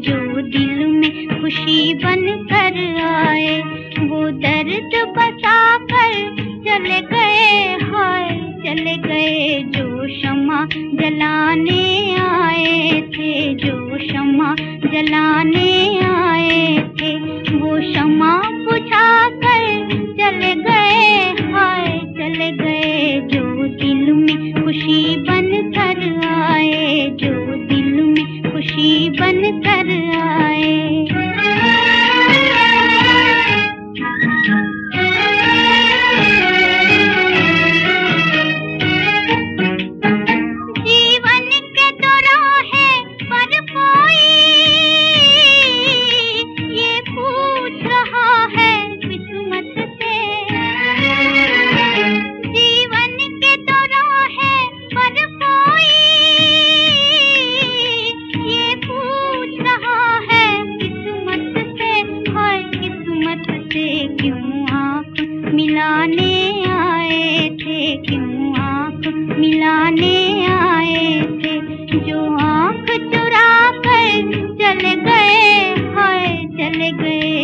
जो दिल में खुशी बन कर आए, वो दर्द बता कर चले गए हाय चले गए जो क्षमा जलाने आए थे, जो क्षमा जलाने आए थे, वो क्षमा बुझा मिलाने आए थे जो आँख चुरा कर चले गए हाय चले गए।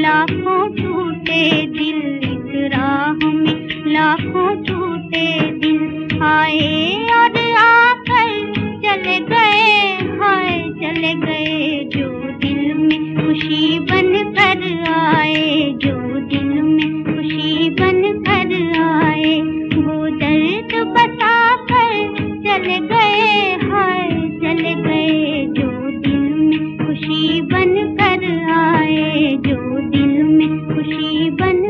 लाखों टूटे दिल इस राह में, लाखों टूटे दिल। आए और आकर चल गए, हाय, चल गए जो दिल में खुशी बन कर आए, जो दिल में खुशी बन कर आए। वो दर्द बता कर चल गए, हाय, चल गए। बन